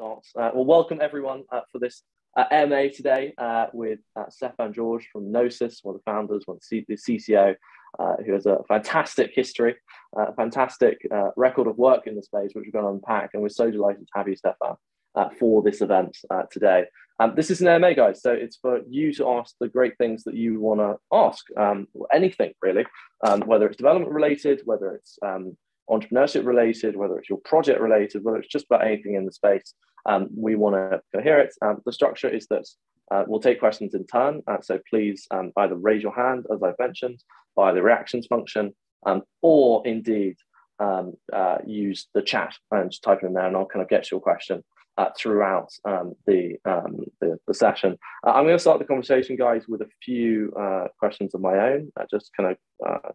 Uh, well, welcome everyone uh, for this uh, AMA today uh, with uh, Stefan George from Gnosis, one of the founders, one of the, CCO, who has a fantastic history, a fantastic record of work in the space, which we're going to unpack. And we're so delighted to have you, Stefan, for this event today. Um, this is an AMA, guys, so it's for you to ask the great things that you want to ask, um, anything really, um, whether it's development related, whether it's um, entrepreneurship related, whether it's your project related, whether it's just about anything in the space, um, we want to hear it. Um, the structure is that Uh, we'll take questions in turn. Uh, so please um, either raise your hand, as I've mentioned, via the reactions function, um, or indeed um, uh, use the chat and just type in there and I'll kind of get your question uh, throughout um, the, the, the, session. Uh, I'm going to start the conversation, guys, with a few uh, questions of my own, that just kind of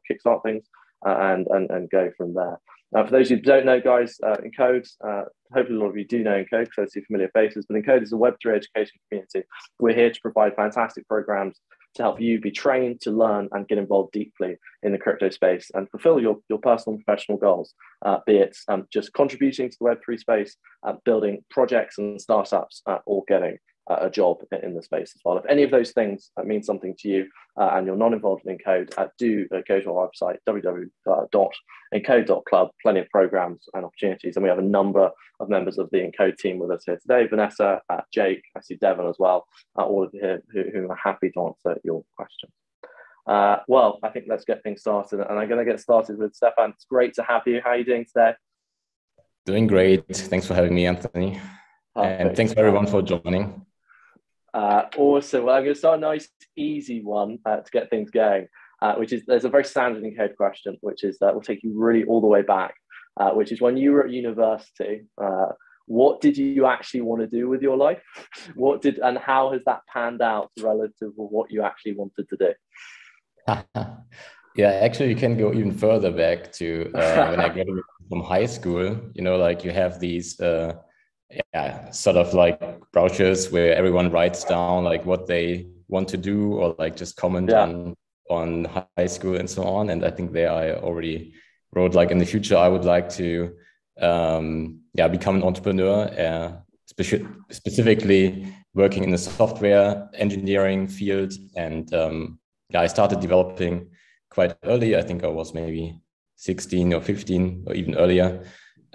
kickstart things and, and, and go from there. Uh, for those who don't know, guys, uh, Encode, uh, hopefully a lot of you do know Encode because I see familiar faces, but Encode is a Web3 education community. We're here to provide fantastic programs to help you be trained to learn and get involved deeply in the crypto space and fulfill your, your personal and professional goals, uh, be it um, just contributing to the Web3 space, uh, building projects and startups, uh, or getting a job in the space as well. If any of those things uh, mean something to you uh, and you're not involved in Encode, uh, do uh, go to our website, www.encode.club. Plenty of programs and opportunities. And we have a number of members of the Encode team with us here today. Vanessa, uh, Jake, I see Devon as well, uh, all of you here who, who, are happy to answer your questions. well, I think let's get things started. And I'm going to get started with Stefan. It's great to have you. How are you doing today? Doing great. Thanks for having me, Anthony. Perfect. And thanks everyone for joining. Uh, awesome. Well, I'm going to start a nice, easy one uh, to get things going, uh, which is there's a very standard Encode question, which is that will take you really all the way back, uh, which is when you were at university, uh, what did you actually want to do with your life? What did and how has that panned out relative to what you actually wanted to do? yeah, actually, you can go even further back to uh, when I graduated from high school. You know, like you have these yeah sort of like brochures where everyone writes down like what they want to do or like just comment yeah. on on high school and so on. And i think there i already wrote like in the future i would like to um yeah become an entrepreneur uh, speci- specifically working in the software engineering field. And um yeah i started developing quite early. I think i was maybe 16 or 15 or even earlier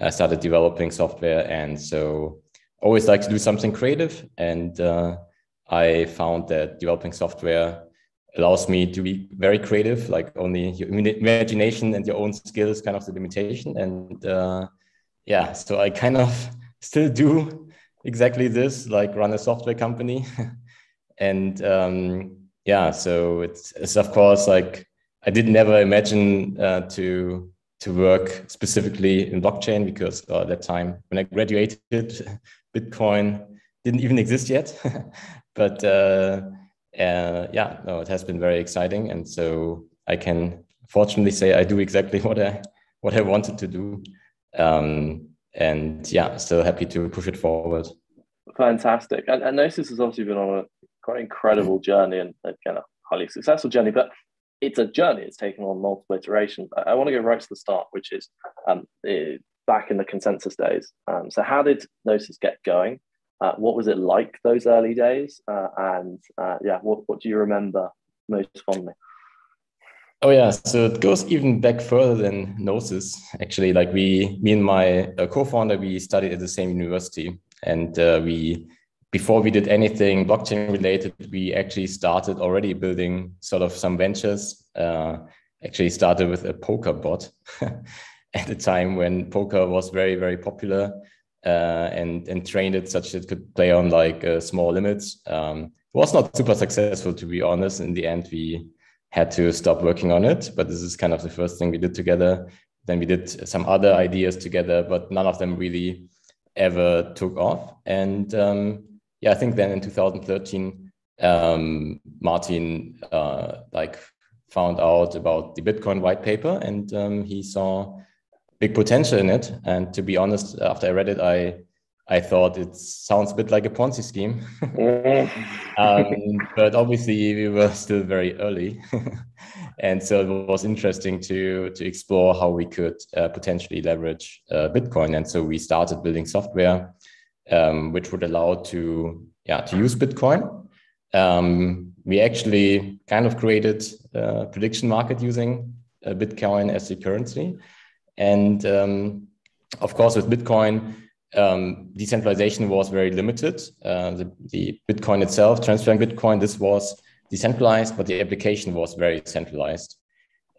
I started developing software, and so always like to do something creative. And uh, I found that developing software allows me to be very creative. Like only your imagination and your own skills, kind of the limitation. And uh, yeah, so I kind of still do exactly this, like run a software company. and um, yeah, so it's, it's of course like I did never imagine uh, to to work specifically in blockchain because uh, at that time when I graduated, Bitcoin didn't even exist yet. but uh, uh, yeah, no, it has been very exciting, and so I can fortunately say I do exactly what I what I wanted to do, um, and yeah, still happy to push it forward. Fantastic, and, and Gnosis has obviously been on a quite incredible journey and a kind of highly successful journey, but it's a journey. It's taken on multiple iterations. I, I want to go right to the start, which is um, back in the ConsenSys days. Um, so, how did Gnosis get going? Uh, what was it like those early days? Uh, and uh, yeah, what, what do you remember most fondly? Oh yeah, so it goes even back further than Gnosis. Actually, like we, me and my uh, co-founder, we studied at the same university, and uh, we before we did anything blockchain related, we actually started already building sort of some ventures. Uh, actually started with a poker bot at the time when poker was very, very popular uh, and, and trained it such that it could play on like uh, small limits. Um, was not super successful, to be honest. In the end, we had to stop working on it, but this is kind of the first thing we did together. Then we did some other ideas together, but none of them really ever took off. And um, yeah, I think then in 2013, um, Martin uh, like found out about the Bitcoin white paper, and um, he saw big potential in it. And to be honest, after I read it, I I thought it sounds a bit like a Ponzi scheme. um, but obviously, we were still very early, and so it was interesting to to explore how we could uh, potentially leverage uh, Bitcoin. And so we started building software um, which would allow to yeah to use Bitcoin. Um, we actually kind of created a prediction market using uh, Bitcoin as the currency, and um, of course with Bitcoin. Um, decentralization was very limited. Uh, the, the Bitcoin itself, transferring Bitcoin, this was decentralized, but the application was very centralized.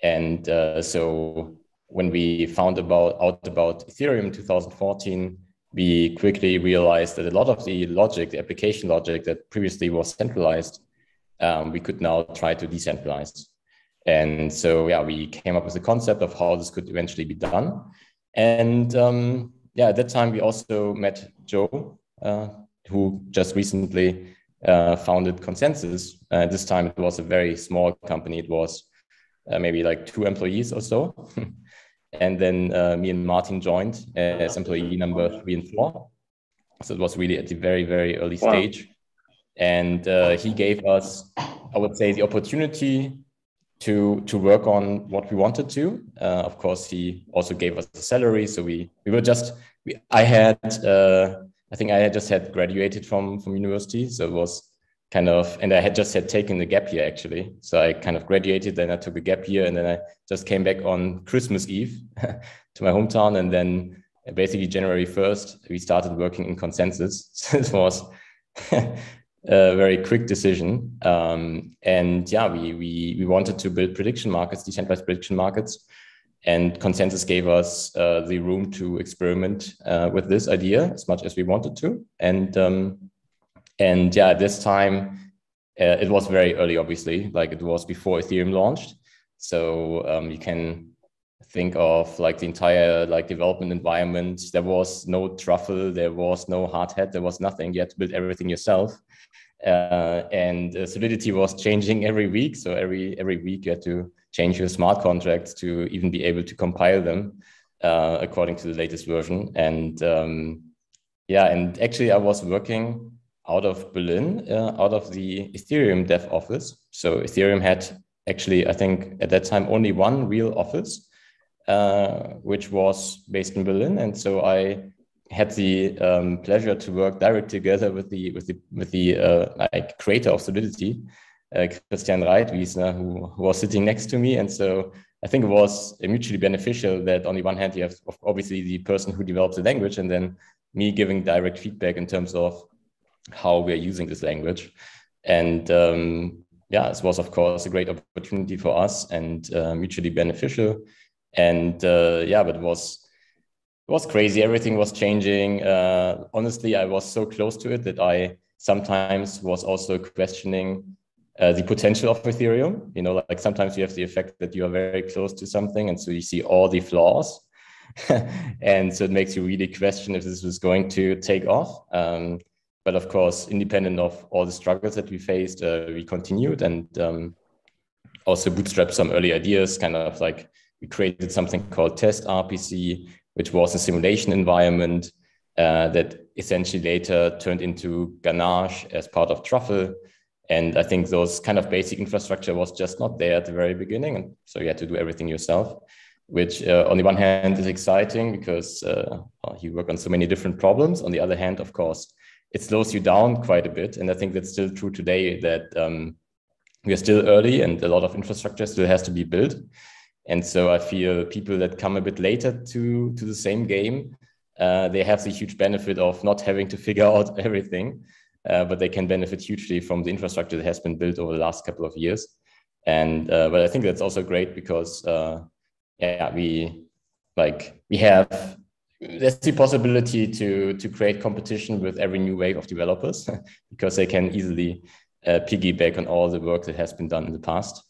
And uh, so when we found about out about Ethereum in 2014, we quickly realized that a lot of the logic, the application logic that previously was centralized, um, we could now try to decentralize. And so, yeah, we came up with the concept of how this could eventually be done. And um, yeah, at that time, we also met Joe, uh, who just recently uh, founded ConsenSys. Uh, this time, it was a very small company. It was uh, maybe like two employees or so. And then uh, me and Martin joined as employee number three and four. So it was really at the very, very early wow. stage. And uh, he gave us, I would say, the opportunity to to work on what we wanted to. Uh, of course, he also gave us a salary, so we we were just. We, I had, uh, I think I had just had graduated from from university, so it was kind of and i had just had taken the gap year actually. So i kind of graduated then i took a gap year and then i just came back on christmas eve to my hometown. And then basically january 1st we started working in ConsenSys. It was a very quick decision. Um, and yeah we, we we wanted to build prediction markets decentralized prediction markets. And ConsenSys gave us uh, the room to experiment uh, with this idea as much as we wanted to. And um, and yeah, this time uh, it was very early, obviously, like it was before Ethereum launched. So um, you can think of like the entire like development environment. There was no truffle, there was no Hardhat, there was nothing. You had to build everything yourself. Uh, and uh, Solidity was changing every week. So every every week you had to change your smart contracts to even be able to compile them uh, according to the latest version. And um, yeah, and actually I was working out of Berlin, uh, out of the Ethereum dev office. So Ethereum had actually, I think at that time, only one real office, uh, which was based in Berlin. And so I had the um, pleasure to work directly together with the with the with the uh, like creator of Solidity, uh, Christian Reitwiessner, who, who was sitting next to me. And so I think it was mutually beneficial that on the one hand you have obviously the person who develops the language, and then me giving direct feedback in terms of how we're using this language. And um, yeah, it was, of course, a great opportunity for us and uh, mutually beneficial. And uh, yeah, but it was it was crazy. Everything was changing. Uh, honestly, I was so close to it that I sometimes was also questioning uh, the potential of Ethereum. You know, like sometimes you have the effect that you are very close to something, and so you see all the flaws, and so it makes you really question if this was going to take off. Um, but of course, independent of all the struggles that we faced, uh, we continued and um, also bootstrapped some early ideas. Kind of like we created something called Test RPC, which was a simulation environment uh, that essentially later turned into Ganache as part of Truffle. And I think those kind of basic infrastructure was just not there at the very beginning. And so you had to do everything yourself, which uh, on the one hand is exciting because uh, you work on so many different problems. On the other hand, of course, it slows you down quite a bit. And I think that's still true today that um, we are still early and a lot of infrastructure still has to be built. And so I feel people that come a bit later to, to the same game, uh, they have the huge benefit of not having to figure out everything, uh, but they can benefit hugely from the infrastructure that has been built over the last couple of years. And uh, but I think that's also great because uh, yeah, we like we have there's the possibility to to create competition with every new wave of developers because they can easily uh, piggyback on all the work that has been done in the past.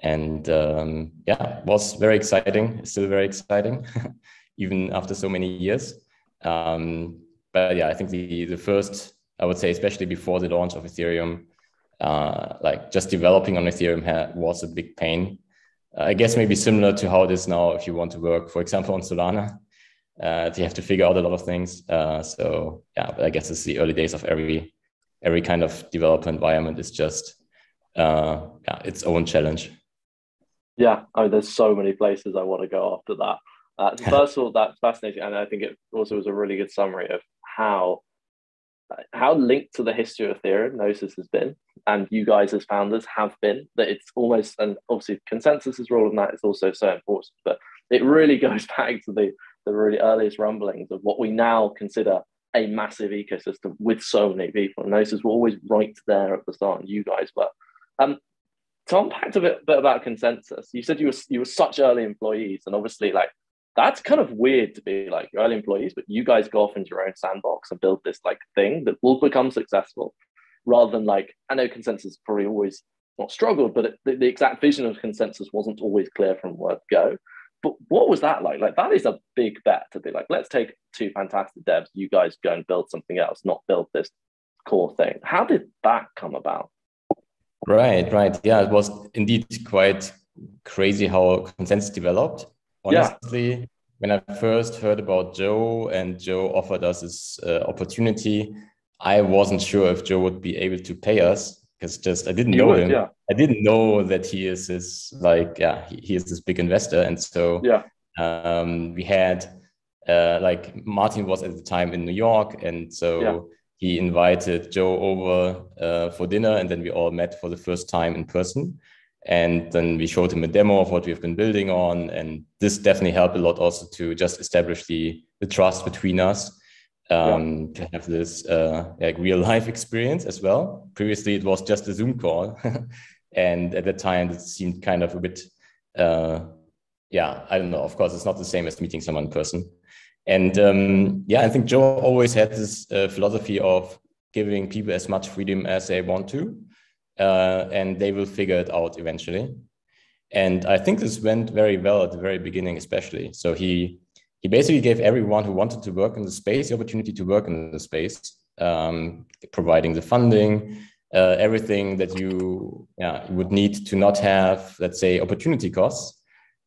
And um, yeah was very exciting still very exciting even after so many years. Um, but yeah i think the the first i would say especially before the launch of ethereum uh, like just developing on ethereum was a big pain. I guess maybe similar to how it is now if you want to work for example on solana uh, you have to figure out a lot of things. Uh, so yeah, but I guess it's the early days of every every kind of developer environment is just uh, yeah, its own challenge. Yeah, I mean, there's so many places I want to go after that. Uh, first of all, that's fascinating, and I think it also was a really good summary of how how linked to the history of Ethereum Gnosis has been, and you guys as founders have been. That it's almost, and obviously ConsenSys's role in that is also so important. But it really goes back to the the really earliest rumblings of what we now consider a massive ecosystem with so many people. And Gnosis were always right there at the start, and you guys were. Um, to unpack a bit, bit about ConsenSys, you said you were you were such early employees, and obviously like that's kind of weird to be like early employees, but you guys go off into your own sandbox and build this like thing that will become successful rather than like, I know ConsenSys probably always not struggled, but it, the, the, exact vision of ConsenSys wasn't always clear from word go. But what was that like? Like that is a big bet to be like, let's take two fantastic devs, you guys go and build something else, not build this core thing. How did that come about? Right, right. Yeah, it was indeed quite crazy how ConsenSys developed honestly, yeah. when I first heard about Joe and Joe offered us this uh, opportunity, I wasn't sure if Joe would be able to pay us because just I didn't he know would, him. Yeah. I didn't know that he is this like yeah he, he is this big investor, and so yeah, um, we had uh, like Martin was at the time in New York, and so. Yeah. He invited Joe over uh, for dinner, and then we all met for the first time in person. And then we showed him a demo of what we've been building on. And this definitely helped a lot also to just establish the, the trust between us um, yeah. to have this uh, like real life experience as well. Previously, it was just a Zoom call. and at that time, it seemed kind of a bit, uh, yeah, I don't know. Of course, it's not the same as meeting someone in person. And um, yeah, I think Joe always had this uh, philosophy of giving people as much freedom as they want to uh, and they will figure it out eventually. And I think this went very well at the very beginning, especially. So he he basically gave everyone who wanted to work in the space the opportunity to work in the space, um, providing the funding, uh, everything that you yeah, would need to not have, let's say, opportunity costs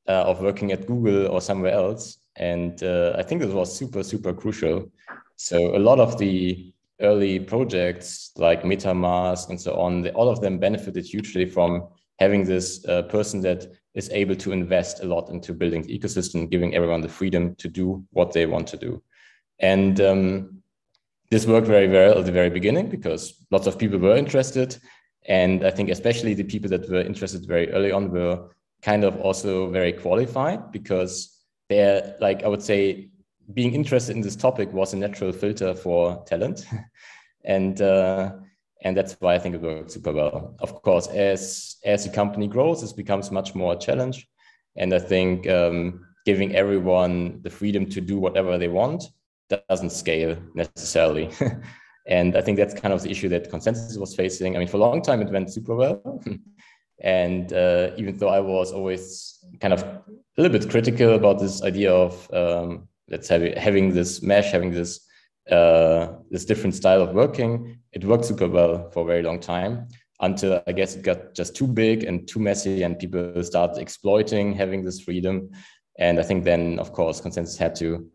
uh, of working at Google or somewhere else. And uh, I think this was super, super crucial. So a lot of the early projects like MetaMask and so on, they, all of them benefited hugely from having this uh, person that is able to invest a lot into building the ecosystem, giving everyone the freedom to do what they want to do. And um, this worked very well at the very beginning because lots of people were interested. And I think especially the people that were interested very early on were kind of also very qualified because they're like, I would say, being interested in this topic was a natural filter for talent. and uh, and that's why I think it worked super well. Of course, as as the company grows, this becomes much more a challenge. And I think um, giving everyone the freedom to do whatever they want doesn't scale necessarily. and I think that's kind of the issue that ConsenSys was facing. I mean, for a long time it went super well. and uh, even though I was always kind of a little bit critical about this idea of um, let's have having this mesh, having this uh, this different style of working, it worked super well for a very long time until I guess it got just too big and too messy, and people started exploiting having this freedom. And I think then, of course, ConsenSys had to,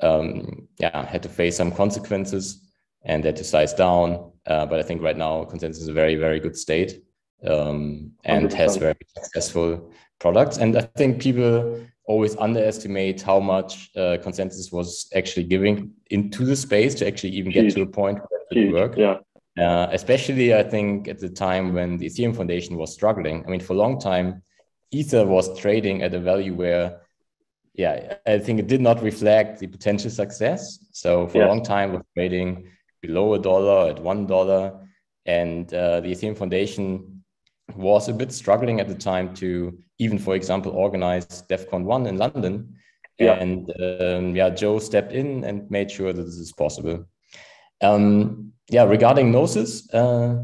um, yeah, had to face some consequences and had to size down. Uh, but I think right now, ConsenSys is a very, very good state um, and 100%. has very successful products. And I think people always underestimate how much uh, ConsenSys was actually giving into the space to actually even Huge. get to a point where it Huge. work. Yeah. Uh, especially, I think, at the time when the Ethereum Foundation was struggling. I mean, for a long time, Ether was trading at a value where, yeah, I think it did not reflect the potential success. So for yeah. a long time, was trading below a dollar at one dollar, and uh, the Ethereum Foundation was a bit struggling at the time to even, for example, organize Devcon 1 in London. Yeah. And um, yeah, Joe stepped in and made sure that this is possible. Um, yeah, regarding Gnosis, uh,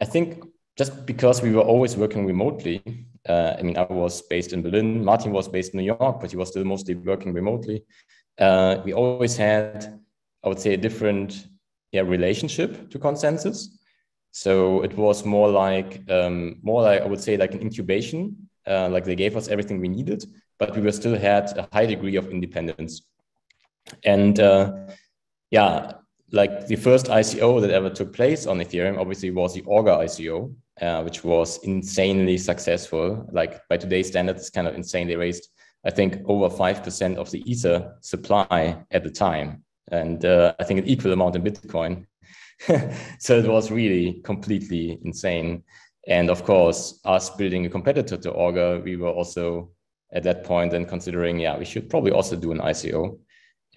I think just because we were always working remotely, uh, I mean, I was based in Berlin, Martin was based in New York, but he was still mostly working remotely. Uh, we always had, I would say, a different yeah, relationship to ConsenSys. So it was more like um, more like I would say like an incubation. Uh, like they gave us everything we needed, but we were still had a high degree of independence. And uh, yeah, like the first ICO that ever took place on Ethereum obviously was the Augur ICO, uh, which was insanely successful. Like by today's standards, it's kind of insane. They raised, I think, over 5% of the Ether supply at the time. And uh, I think an equal amount in Bitcoin. so it was really completely insane. And of course, us building a competitor to Augur, we were also at that point and considering, yeah, we should probably also do an ICO.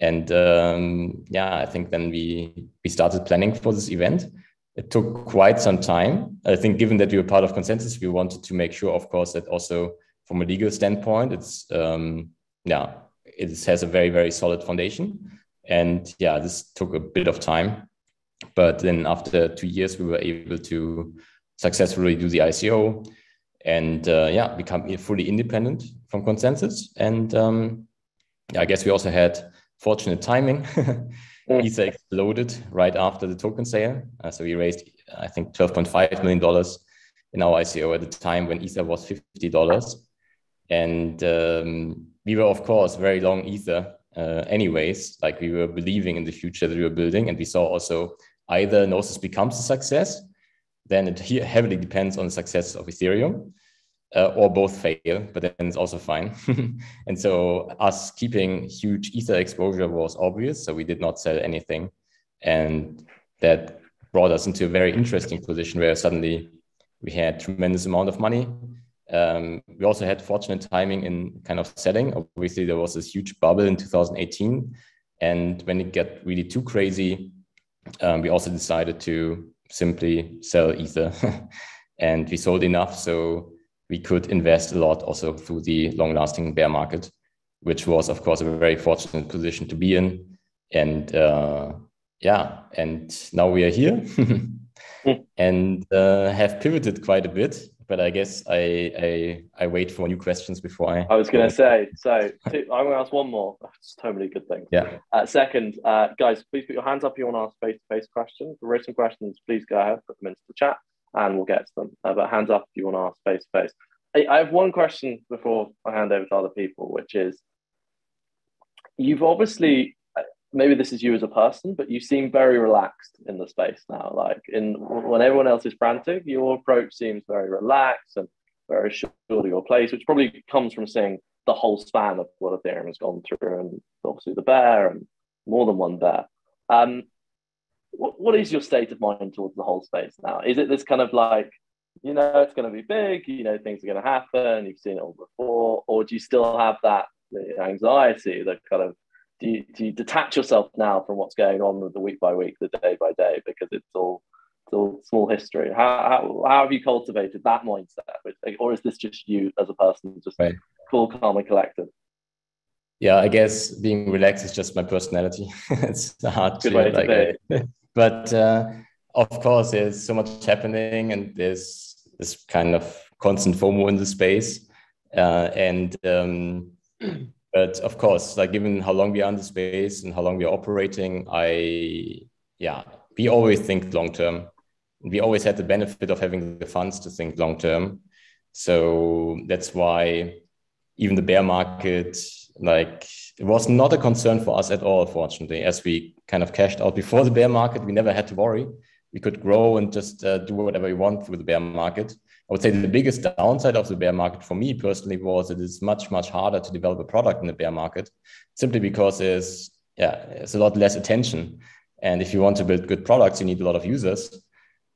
And um, yeah, I think then we we started planning for this event. It took quite some time. I think, given that we were part of ConsenSys, we wanted to make sure, of course, that also from a legal standpoint, it's um, yeah, it has a very very solid foundation. And yeah, this took a bit of time, but then after two years, we were able to successfully do the ICO and uh, yeah, become fully independent from ConsenSys. And um, yeah, I guess we also had fortunate timing. Ether exploded right after the token sale. Uh, so we raised, I think, $12.5 million in our ICO at the time when Ether was $50. And um, we were, of course, very long Ether uh, anyways. Like we were believing in the future that we were building. And we saw also either Gnosis becomes a success, then it heavily depends on the success of Ethereum uh, or both fail, but then it's also fine. and so us keeping huge ether exposure was obvious. So we did not sell anything. And that brought us into a very interesting position where suddenly we had tremendous amount of money. Um, we also had fortunate timing in kind of selling. Obviously, there was this huge bubble in 2018. And when it got really too crazy, um, we also decided to simply sell ether. and we sold enough so we could invest a lot also through the long lasting bear market, which was, of course, a very fortunate position to be in. And uh, yeah, and now we are here and uh, have pivoted quite a bit. But I guess I, I, I wait for new questions before I. I was going to say so. Two, I'm going to ask one more. It's so many good things. Yeah. Uh, second, uh, guys, please put your hands up if you want to ask face to face questions. For written questions, please go ahead, put them into the chat and we'll get to them. Uh, but hands up if you want to ask face to face. I have one question before I hand over to other people, which is you've obviously maybe this is you as a person, but you seem very relaxed in the space now. Like in when everyone else is frantic, your approach seems very relaxed and very sure of your place, which probably comes from seeing the whole span of what Ethereum has gone through, and obviously the bear and more than one bear. Um, what, what is your state of mind towards the whole space now? Is it this kind of like, you know, it's going to be big, you know, things are going to happen, you've seen it all before, or do you still have that anxiety that kind of, do you, do you detach yourself now from what's going on with the week by week, the day by day, because it's all, it's all small history? How, how, how have you cultivated that mindset? Or is this just you as a person, just right. cool, calm, and collected? yeah, I guess being relaxed is just my personality. it's hard Good to like, but uh, of course, there's so much happening, and there's this kind of constant FOMO in the space. Uh, and um, but of course, like given how long we are in the space and how long we are operating, I yeah, we always think long term. We always had the benefit of having the funds to think long term. So that's why even the bear market like it was not a concern for us at all fortunately as we kind of cashed out before the bear market we never had to worry we could grow and just uh, do whatever we want with the bear market i would say the biggest downside of the bear market for me personally was it is much much harder to develop a product in the bear market simply because there's yeah there's a lot less attention. And if you want to build good products you need a lot of users.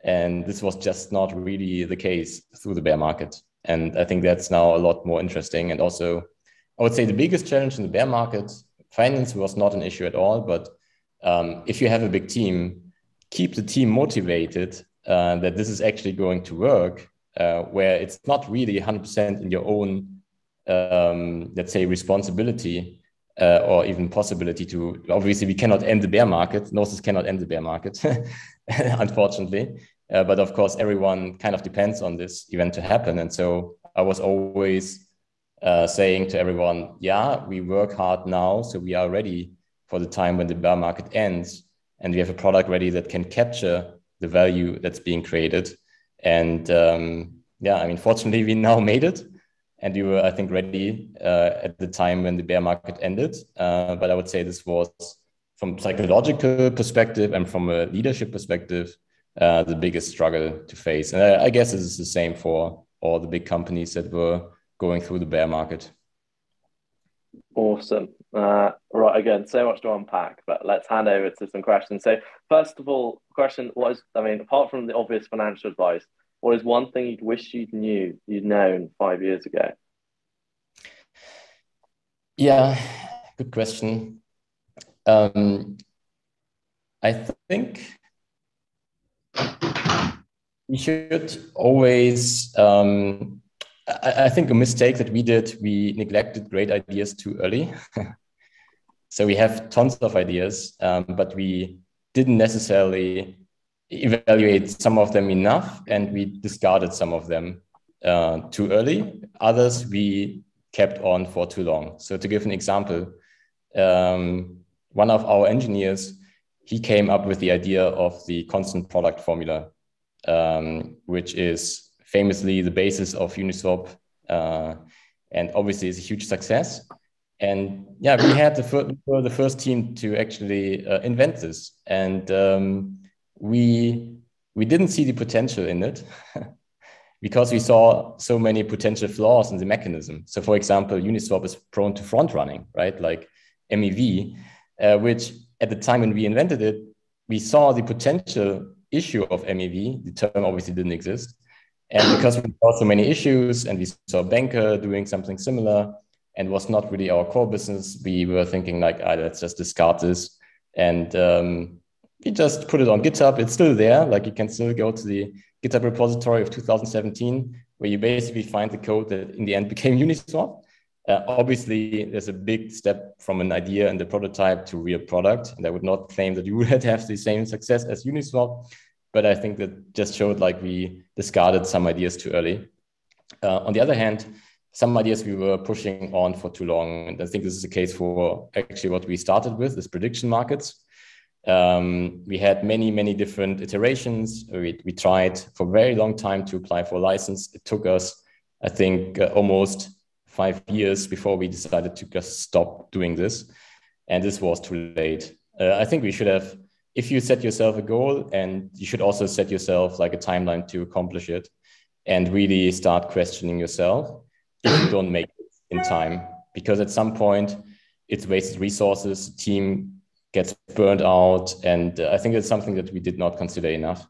And this was just not really the case through the bear market. And i think that's now a lot more interesting. And also I would say the biggest challenge in the bear market, finance was not an issue at all. But um, if you have a big team, keep the team motivated uh, that this is actually going to work, uh, where it's not really 100% in your own, um, let's say, responsibility uh, or even possibility to. Obviously, we cannot end the bear market. Gnosis cannot end the bear market, unfortunately. Uh, but of course, everyone kind of depends on this event to happen. And so I was always uh, saying to everyone, yeah, we work hard now, so we are ready for the time when the bear market ends, and we have a product ready that can capture the value that's being created. And um, yeah, I mean, fortunately, we now made it, and we were, I think, ready uh, at the time when the bear market ended. Uh, but I would say this was, from psychological perspective and from a leadership perspective, uh, the biggest struggle to face. And I, I guess it is the same for all the big companies that were going through the bear market. Awesome. Uh, right, again, so much to unpack, but let's hand over to some questions. So, first of all, question: What is? I mean, apart from the obvious financial advice, what is one thing you'd wish you'd knew you'd known five years ago? Yeah, good question. Um, I think you should always. Um, I, I think a mistake that we did, we neglected great ideas too early. so we have tons of ideas, um, but we didn't necessarily evaluate some of them enough, and we discarded some of them uh, too early. Others we kept on for too long. So to give an example, um, one of our engineers he came up with the idea of the constant product formula, um, which is famously the basis of Uniswap, uh, and obviously is a huge success. And yeah, we had the, the first team to actually uh, invent this, and um, we we didn't see the potential in it because we saw so many potential flaws in the mechanism. So, for example, Uniswap is prone to front running, right? Like MEV, uh, which at the time when we invented it, we saw the potential issue of MEV. The term obviously didn't exist. And because we saw so many issues and we saw a Bancor doing something similar and was not really our core business, we were thinking like, ah, let's just discard this. And um, we just put it on GitHub. It's still there. Like you can still go to the GitHub repository of 2017, where you basically find the code that in the end became Uniswap. Uh, obviously, there's a big step from an idea and the prototype to real product. And I would not claim that you would have the same success as Uniswap, but I think that just showed like we discarded some ideas too early. Uh, on the other hand, some ideas we were pushing on for too long. And I think this is the case for actually what we started with is prediction markets. Um, we had many, many different iterations. We, we tried for a very long time to apply for a license. It took us, I think, uh, almost five years before we decided to just stop doing this. And this was too late. Uh, I think we should have, if you set yourself a goal, and you should also set yourself like a timeline to accomplish it and really start questioning yourself if you don't make it in time. Because at some point, it's wasted resources, team gets burned out. And uh, I think it's something that we did not consider enough.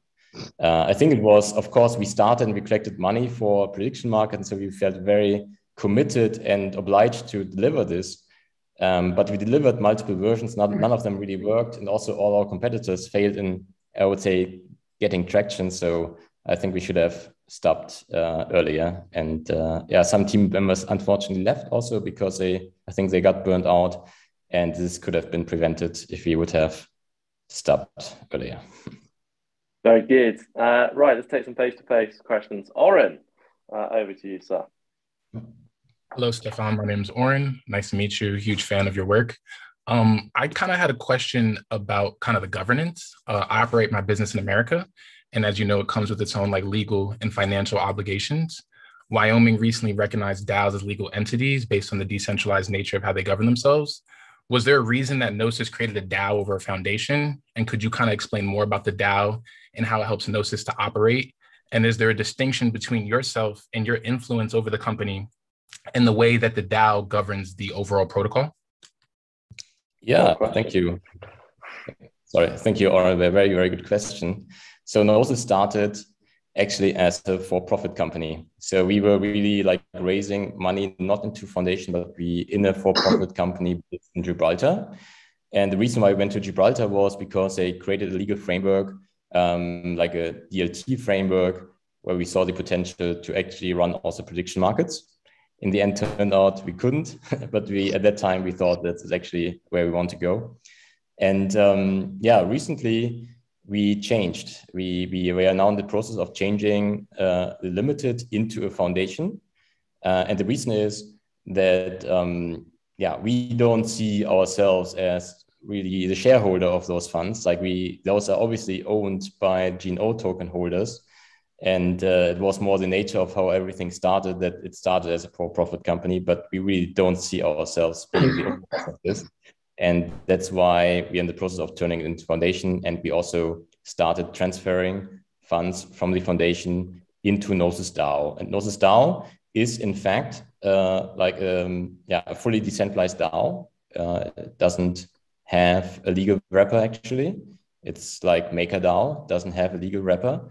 Uh, I think it was, of course, we started and we collected money for prediction market. And so we felt very committed and obliged to deliver this. Um, but we delivered multiple versions. Not, none of them really worked, and also all our competitors failed in, I would say, getting traction. So I think we should have stopped uh, earlier. And uh, yeah, some team members unfortunately left also because they, I think, they got burned out, and this could have been prevented if we would have stopped earlier. Very good. Uh, right, let's take some face-to-face questions. Oren, uh, over to you, sir. Hello, Stefan. My name is Oren. Nice to meet you. Huge fan of your work. Um, I kind of had a question about kind of the governance. Uh, I operate my business in America, and as you know, it comes with its own like legal and financial obligations. Wyoming recently recognized DAOs as legal entities based on the decentralized nature of how they govern themselves. Was there a reason that Gnosis created a DAO over a foundation? And could you kind of explain more about the DAO and how it helps Gnosis to operate? And is there a distinction between yourself and your influence over the company and the way that the DAO governs the overall protocol? Yeah, thank you. Sorry, thank you, Oren. A very, very good question. So Gnosis started actually as a for-profit company. So we were really like raising money not into foundation, but we in a for-profit company in Gibraltar. And the reason why we went to Gibraltar was because they created a legal framework, um, like a DLT framework, where we saw the potential to actually run also prediction markets in the end turned out we couldn't but we at that time we thought that's actually where we want to go. And um, yeah recently we changed. We, we, we are now in the process of changing uh, limited into a foundation. Uh, and the reason is that um, yeah we don't see ourselves as really the shareholder of those funds. Like we those are obviously owned by gno token holders and uh, it was more the nature of how everything started that it started as a for-profit company but we really don't see ourselves being the of this and that's why we're in the process of turning it into foundation and we also started transferring funds from the foundation into Gnosis DAO and Gnosis DAO is in fact uh, like um, yeah a fully decentralized DAO uh, doesn't have a legal wrapper actually. It's like MakerDAO doesn't have a legal wrapper.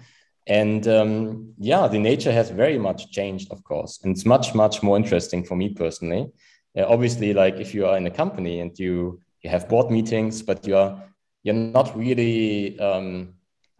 And um, yeah, the nature has very much changed, of course. And it's much, much more interesting for me personally. Uh, obviously, like if you are in a company and you, you have board meetings, but you are you're not really um,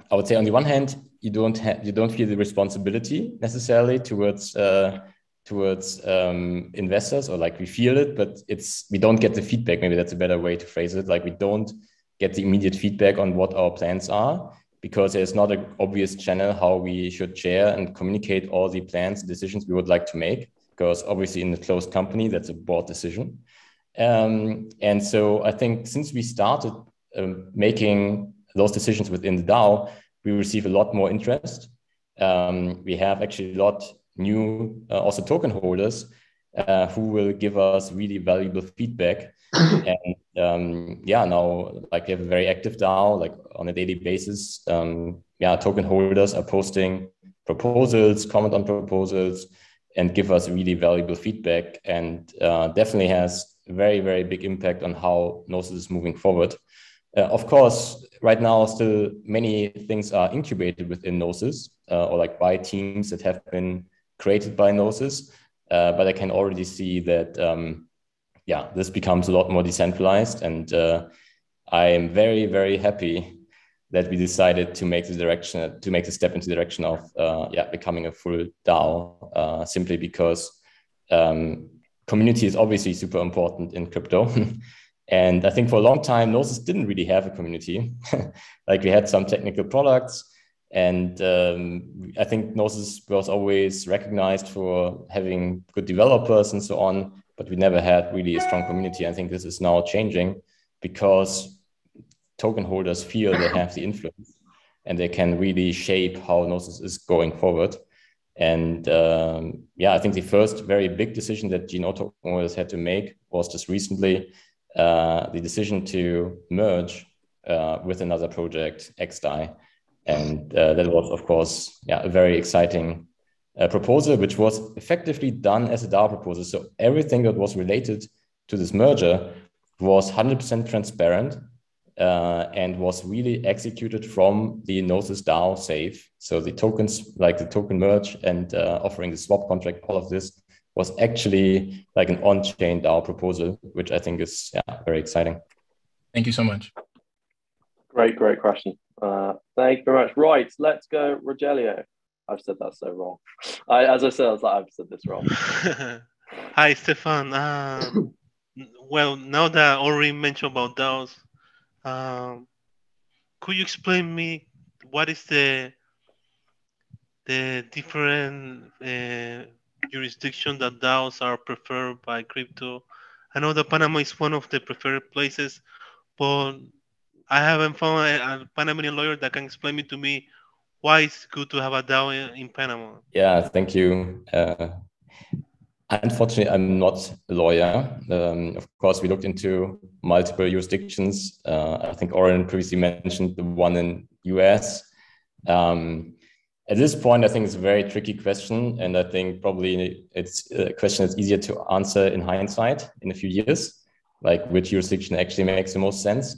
I would say on the one hand, you don't have you don't feel the responsibility necessarily towards uh, towards um, investors or like we feel it, but it's we don't get the feedback. Maybe that's a better way to phrase it. Like we don't get the immediate feedback on what our plans are because there's not an obvious channel how we should share and communicate all the plans and decisions we would like to make. Because obviously in a closed company, that's a board decision. Um, and so I think since we started um, making those decisions within the DAO, we receive a lot more interest. Um, we have actually a lot new uh, also token holders uh, who will give us really valuable feedback. and um, yeah, now like we have a very active DAO, like on a daily basis. Um, yeah, token holders are posting proposals, comment on proposals, and give us really valuable feedback. And uh, definitely has very very big impact on how Gnosis is moving forward. Uh, of course, right now, still many things are incubated within Gnosis uh, or like by teams that have been created by Gnosis. Uh, but I can already see that, um, yeah, this becomes a lot more decentralized. And uh, I am very, very happy that we decided to make the direction, to make the step into the direction of, uh, yeah, becoming a full DAO, uh, simply because um, community is obviously super important in crypto. And I think for a long time, Gnosis didn't really have a community. like we had some technical products, and um, I think Gnosis was always recognized for having good developers and so on, but we never had really a strong community. I think this is now changing because token holders feel they have the influence and they can really shape how Gnosis is going forward. And um, yeah, I think the first very big decision that GNO token holders had to make was just recently uh, the decision to merge uh, with another project, XDAI. And uh, that was, of course, yeah, a very exciting uh, proposal, which was effectively done as a DAO proposal. So everything that was related to this merger was 100% transparent uh, and was really executed from the Gnosis DAO safe. So the tokens, like the token merge and uh, offering the swap contract, all of this was actually like an on-chain DAO proposal, which I think is yeah, very exciting. Thank you so much. Great, great question. Uh, thank you very much. Right, let's go, Rogelio. I've said that so wrong. I, as I said, I was like, I've said this wrong. Hi, Stefan. Um, well, now that I already mentioned about DAOs, um, could you explain me what is the the different uh, jurisdiction that DAOs are preferred by crypto. I know that Panama is one of the preferred places, but I haven't found a, a Panamanian lawyer that can explain it to me why it's good to have a DAO in, in Panama. Yeah, thank you. Uh, unfortunately, I'm not a lawyer. Um, of course, we looked into multiple jurisdictions. Uh, I think Oren previously mentioned the one in US. Um, at this point, I think it's a very tricky question, and I think probably it's a question that's easier to answer in hindsight in a few years, like which jurisdiction actually makes the most sense.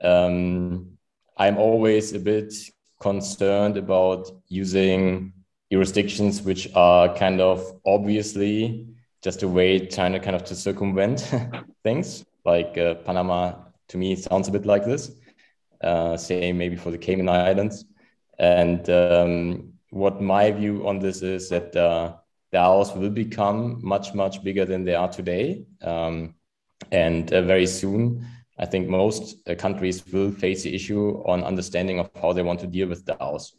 Um, I'm always a bit concerned about using jurisdictions which are kind of obviously just a way China kind of to circumvent things. Like uh, Panama, to me, sounds a bit like this. Uh, same maybe for the Cayman Islands. And um, what my view on this is that uh, DAOs will become much, much bigger than they are today. Um, and uh, very soon, I think most uh, countries will face the issue on understanding of how they want to deal with DAOs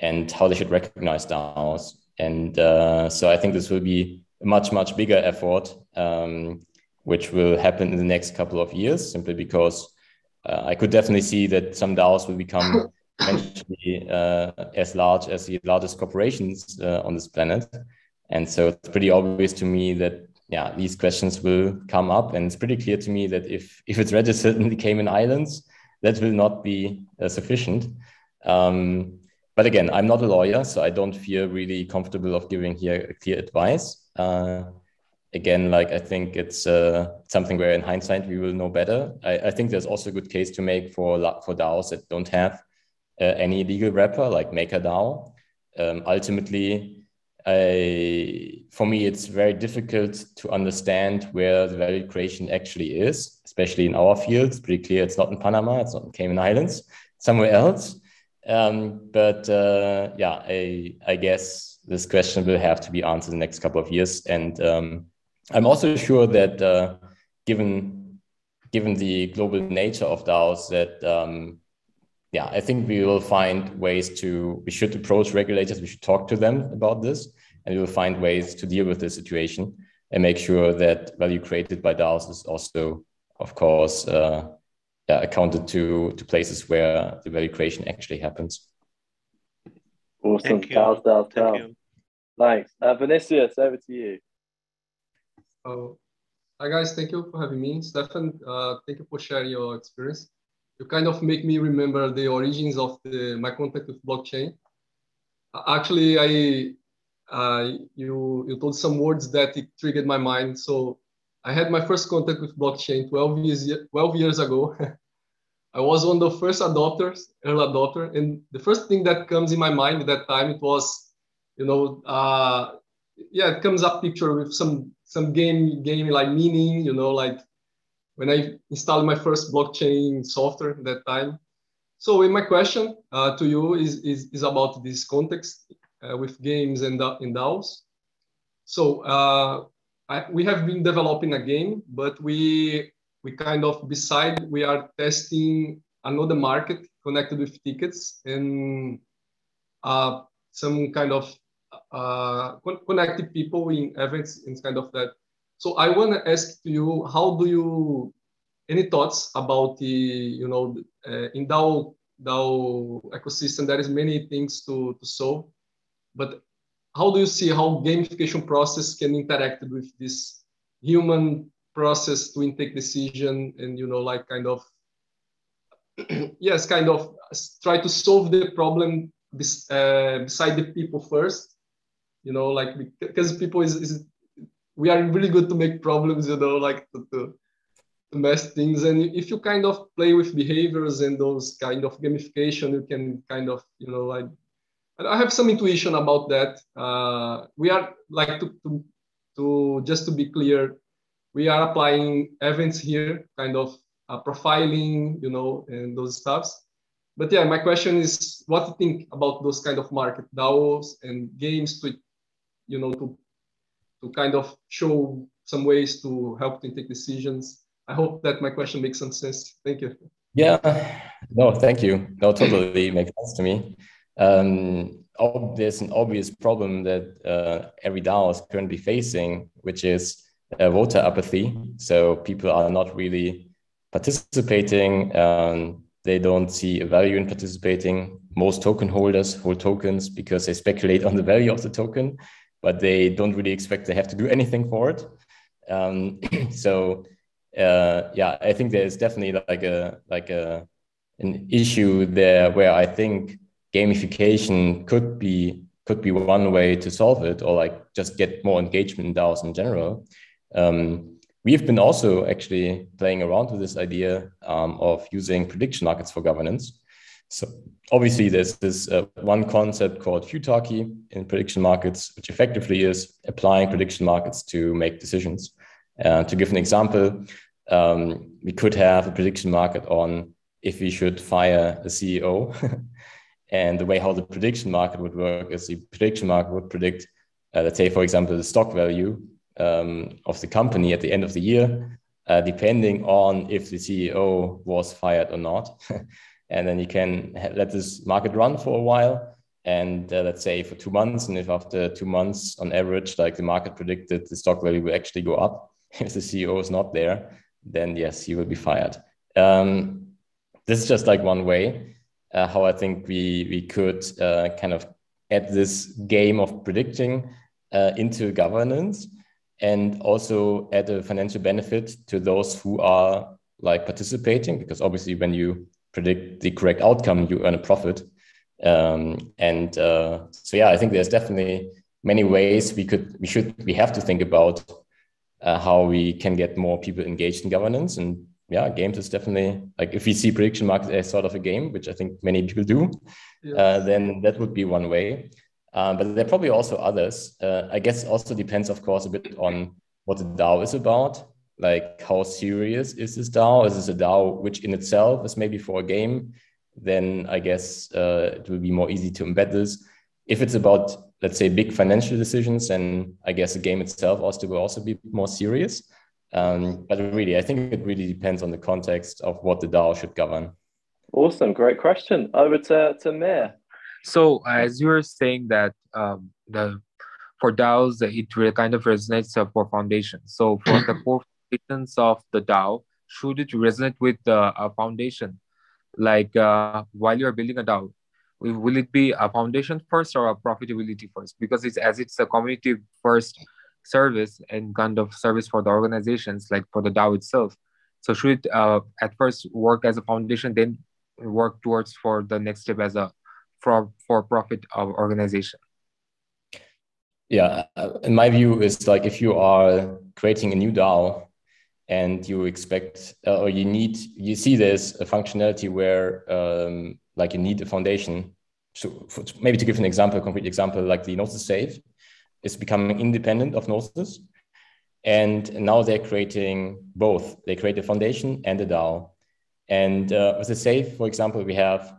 and how they should recognize DAOs. And uh, so I think this will be a much, much bigger effort, um, which will happen in the next couple of years, simply because uh, I could definitely see that some DAOs will become eventually uh, as large as the largest corporations uh, on this planet. And so it's pretty obvious to me that yeah, these questions will come up, and it's pretty clear to me that if if it's registered in the Cayman Islands, that will not be uh, sufficient. Um, but again, I'm not a lawyer, so I don't feel really comfortable of giving here clear advice. Uh, again, like I think it's uh, something where in hindsight we will know better. I, I, think there's also a good case to make for for DAOs that don't have uh, any legal wrapper, like MakerDAO. Um, ultimately, I, for me, it's very difficult to understand where the value creation actually is, especially in our field. It's pretty clear it's not in Panama, it's not in Cayman Islands, somewhere else. Um, but uh, yeah, I, I guess this question will have to be answered in the next couple of years. And um, I'm also sure that uh, given given the global nature of DAOs, that um, yeah, I think we will find ways to we should approach regulators. We should talk to them about this, and we will find ways to deal with this situation and make sure that value created by DAOs is also, of course, uh, yeah, accounted to to places where the value creation actually happens. Awesome. Thank you. DAOs, DAOs, DAOs. Thanks. Uh, Vinicius, over to you. Oh, hi guys, thank you for having me. Stefan, uh, thank you for sharing your experience. You kind of make me remember the origins of the, my contact with blockchain. Actually, I uh, you you told some words that it triggered my mind. So I had my first contact with blockchain 12 years 12 years ago. I was one of the first adopters, early adopter, and the first thing that comes in my mind at that time it was, you know, uh, yeah, it comes up picture with some some game game like meaning, you know, like when I installed my first blockchain software at that time. So in my question uh, to you is, is, is about this context uh, with games and in DAOs. So uh, I, we have been developing a game, but we we kind of beside we are testing another market connected with tickets and uh, some kind of uh, connected people in events and kind of that. So I want to ask you, how do you, any thoughts about the, you know, uh, in DAO, DAO ecosystem, there is many things to, to solve, but how do you see how gamification process can interact with this human process to intake decision and, you know, like kind of, yes, kind of try to solve the problem uh, beside the people first you know like because people is, is we are really good to make problems you know like to, to, to mess things. And if you kind of play with behaviors and those kind of gamification you can kind of you know like i have some intuition about that. Uh, we are like to, to to just to be clear we are applying events here kind of uh, profiling you know and those stuffs. But yeah my question is what do you think about those kind of market DAOs and games to you know, to to kind of show some ways to help them take decisions. I hope that my question makes some sense. Thank you. Yeah, no, thank you. No, totally makes sense to me. Um, there's an obvious problem that uh, every DAO is currently facing, which is uh, voter apathy. So people are not really participating. Um, they don't see a value in participating. Most token holders hold tokens because they speculate on the value of the token but they don't really expect they have to do anything for it. Um, so uh, yeah, I think there's definitely like a like a an issue there where I think gamification could be could be one way to solve it, or like just get more engagement in DAOs in general. Um, we've been also actually playing around with this idea um, of using prediction markets for governance. So obviously there's this uh, one concept called futarchy in prediction markets, which effectively is applying prediction markets to make decisions. Uh, to give an example, um, we could have a prediction market on if we should fire a CEO. and the way how the prediction market would work is the prediction market would predict, uh, let's say, for example, the stock value um, of the company at the end of the year, uh, depending on if the CEO was fired or not. and then you can let this market run for a while. And uh, let's say for two months. And if after two months on average like the market predicted the stock value will actually go up if the ceo is not there then yes he will be fired. Um, this is just like one way uh, how i think we we could uh, kind of add this game of predicting uh, into governance and also add a financial benefit to those who are like participating. Because obviously when you predict the correct outcome, you earn a profit. Um, and uh, so, yeah, I think there's definitely many ways we could, we should, we have to think about uh, how we can get more people engaged in governance. And yeah, games is definitely like if we see prediction market as sort of a game, which I think many people do, uh, then that would be one way. Uh, but there are probably also others. Uh, I guess also depends, of course, a bit on what the DAO is about. Like how serious is this DAO? Is this a DAO which in itself is maybe for a game? Then I guess uh, it will be more easy to embed this. If it's about let's say big financial decisions, then I guess the game itself also will also be more serious. Um, but really, I think it really depends on the context of what the DAO should govern. Awesome, great question. Over to to Mir. So as you were saying that um, the for DAOs it really kind of resonates uh, for foundations. So for the core of the DAO, should it resonate with the uh, foundation? Like uh, while you're building a DAO, will it be a foundation first or a profitability first? Because it's as it's a community first service and kind of service for the organizations, like for the DAO itself. So should it uh, at first work as a foundation, then work towards for the next step as a for for profit of organization? Yeah, uh, in my view, is like if you are creating a new DAO and you expect uh, or you need you see there's a functionality where um, like you need a foundation. So for, maybe to give an example, a concrete example, like the Gnosis Safe is becoming independent of Gnosis. And now they're creating both. They create a foundation and a DAO. And uh, with the Safe, for example, we have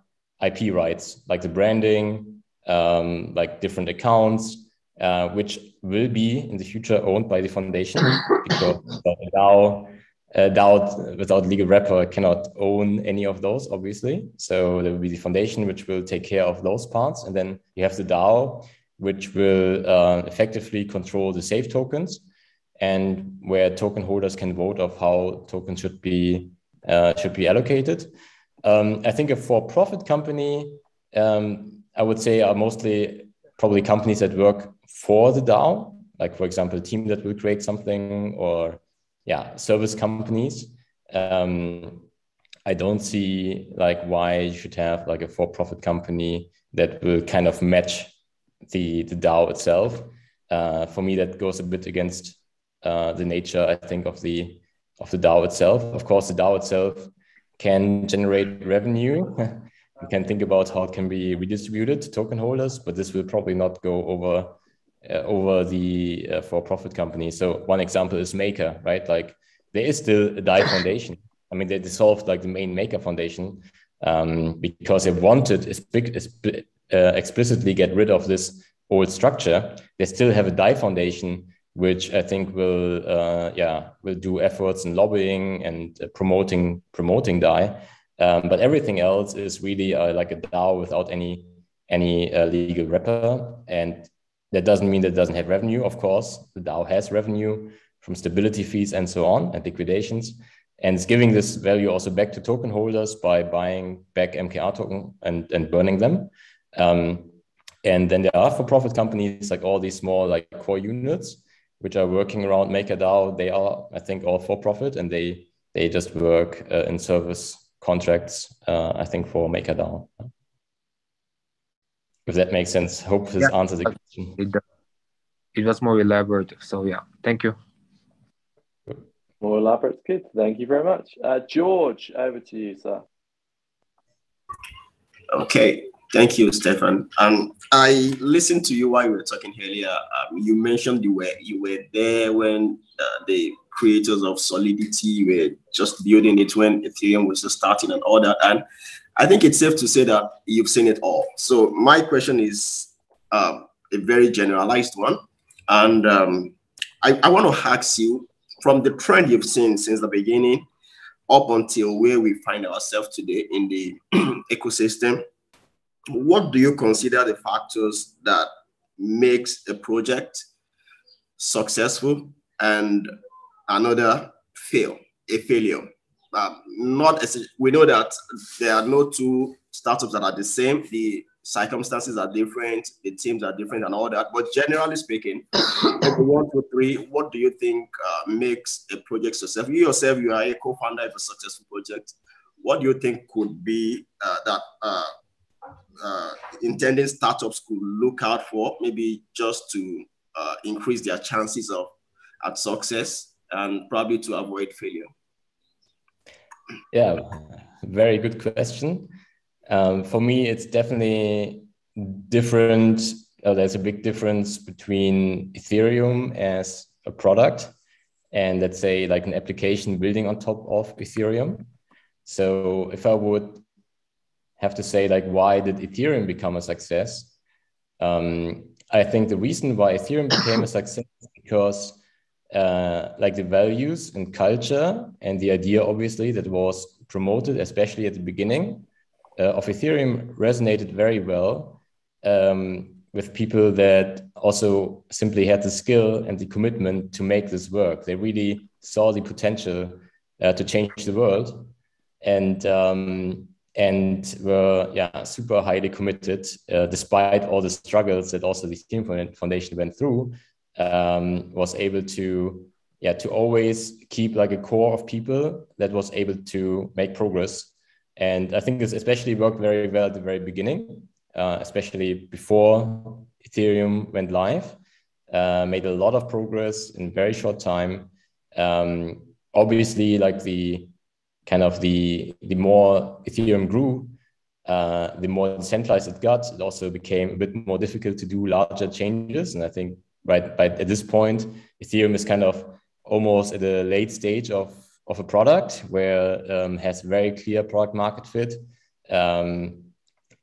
IP rights, like the branding, um, like different accounts, uh, which will be in the future owned by the foundation because the DAO uh, without legal wrapper cannot own any of those, obviously. So there will be the foundation which will take care of those parts, and then you have the DAO which will uh, effectively control the safe tokens, and where token holders can vote of how tokens should be uh, should be allocated. Um, I think a for-profit company, um, I would say, are mostly probably companies that work for the DAO, like for example, a team that will create something or yeah, service companies. Um, I don't see like why you should have like a for-profit company that will kind of match the the DAO itself. Uh, for me, that goes a bit against uh, the nature, I think, of the of the DAO itself. Of course, the DAO itself can generate revenue. you can think about how it can be redistributed to token holders, but this will probably not go over over the uh, for-profit company. So one example is Maker, right? Like there is still a DAI Foundation. I mean, they dissolved like the main Maker Foundation um, because they wanted uh, explicitly get rid of this old structure. They still have a DAI Foundation, which I think will, uh, yeah, will do efforts in lobbying and uh, promoting promoting DAI. Um, but everything else is really uh, like a DAO without any any legal wrapper and that doesn't mean that it doesn't have revenue. Of course, the DAO has revenue from stability fees and so on and liquidations. And it's giving this value also back to token holders by buying back MKR token and, and burning them. Um, and then there are for-profit companies like all these small like core units, which are working around MakerDAO. They are, I think, all for-profit and they they just work uh, in service contracts, uh, I think, for MakerDAO if that makes sense. Hope this yeah, answers the question. It, it was more elaborate. So yeah, thank you. More elaborate, good. Thank you very much. Uh, George, over to you, sir. Okay, thank you, Stefan. Um, I listened to you while you were talking earlier. Um, you mentioned you were you were there when uh, the creators of Solidity were just building it when Ethereum was just starting and all that. And I think it's safe to say that you've seen it all. So my question is um, a very generalized one. And um, I, I want to ask you from the trend you've seen since the beginning up until where we find ourselves today in the ecosystem, what do you consider the factors that makes a project successful and another fail, a failure? Um, not we know that there are no two startups that are the same. The circumstances are different, the teams are different, and all that. But generally speaking, one, two, three, what do you think uh, makes a project successful? You yourself, you are a co-founder of a successful project. What do you think could be uh, that uh, uh intending startups could look out for, maybe just to uh, increase their chances of at success and probably to avoid failure? Yeah, very good question. Um, for me, it's definitely different. Uh, there's a big difference between Ethereum as a product and let's say like an application building on top of Ethereum. So if I would have to say like why did Ethereum become a success? Um, I think the reason why Ethereum became a success is because uh, like the values and culture and the idea obviously that was promoted especially at the beginning uh, of Ethereum resonated very well um, with people that also simply had the skill and the commitment to make this work. They really saw the potential uh, to change the world, and um, and were yeah super highly committed uh, despite all the struggles that also the Ethereum Foundation went through. Um, was able to yeah to always keep like a core of people that was able to make progress and i think this especially worked very well at the very beginning uh, especially before Ethereum went live. Uh, made a lot of progress in very short time. Um, obviously, like the kind of the the more Ethereum grew, uh, the more decentralized it got. It also became a bit more difficult to do larger changes. And I think right, right at this point, Ethereum is kind of almost at a late stage of of a product where um, has very clear product market fit. Um,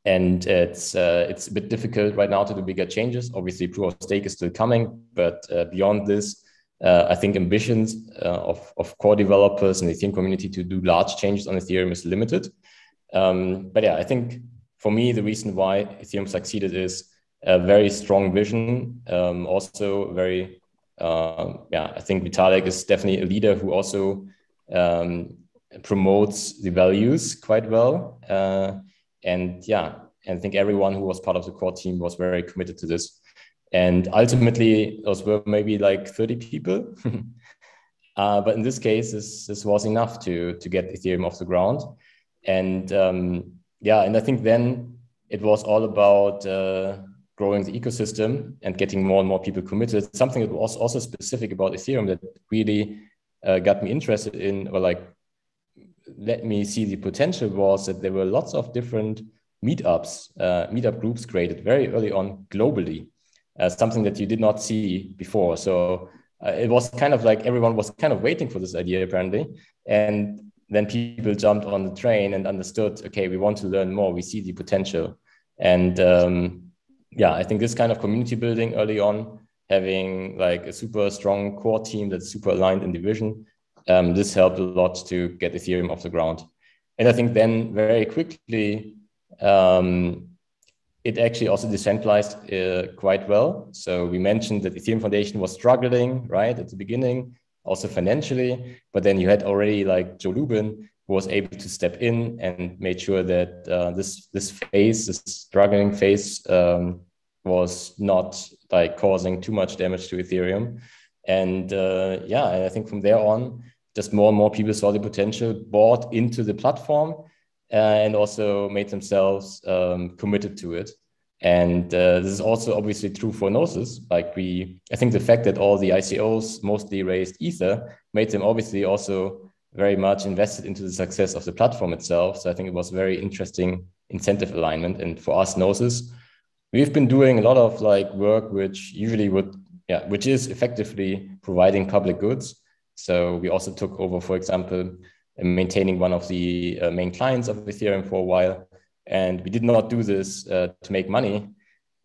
and it's uh, it's a bit difficult right now to do bigger changes. Obviously, proof of stake is still coming, but uh, beyond this, uh, I think ambitions uh, of of core developers and the Ethereum community to do large changes on Ethereum is limited. Um, but yeah, I think for me the reason why Ethereum succeeded is a very strong vision. Um, also, very uh, yeah, I think Vitalik is definitely a leader who also um, promotes the values quite well uh, and yeah, I think everyone who was part of the core team was very committed to this. And ultimately, those were maybe like 30 people. uh, but in this case, this, this was enough to, to get Ethereum off the ground. And um, yeah, and I think then it was all about uh, growing the ecosystem and getting more and more people committed. Something that was also specific about Ethereum that really uh, got me interested in, or like let me see the potential was that there were lots of different meetups, uh, meetup groups created very early on globally, uh, something that you did not see before. So uh, it was kind of like everyone was kind of waiting for this idea apparently, and then people jumped on the train and understood, okay, we want to learn more. We see the potential, and um, yeah, I think this kind of community building early on, having like a super strong core team that's super aligned in the vision, um, this helped a lot to get Ethereum off the ground. And I think then very quickly, um, it actually also decentralized uh, quite well. So we mentioned that Ethereum Foundation was struggling, right, at the beginning, also financially. But then you had already like Joe Lubin was able to step in and made sure that uh, this this phase, this struggling phase, um, was not like causing too much damage to Ethereum. And uh, yeah, and I think from there on, just more and more people saw the potential, bought into the platform, uh, and also made themselves um, committed to it. And uh, this is also obviously true for Gnosis. Like we, I think the fact that all the ICOs mostly raised Ether made them obviously also very much invested into the success of the platform itself. So I think it was very interesting incentive alignment. And for us, Gnosis, we've been doing a lot of like work which usually would, yeah, which is effectively providing public goods so we also took over, for example, maintaining one of the uh, main clients of Ethereum for a while. And we did not do this uh, to make money.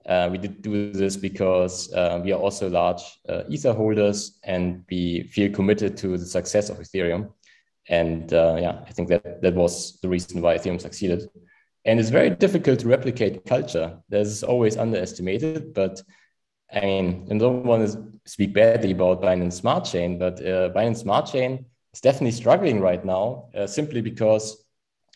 Uh, we did do this because uh, we are also large uh, Ether holders and we feel committed to the success of Ethereum. And uh, yeah, I think that that was the reason why Ethereum succeeded. And it's very difficult to replicate culture. That's always underestimated, but I mean, I don't want to speak badly about Binance Smart Chain, but uh, Binance Smart Chain is definitely struggling right now uh, simply because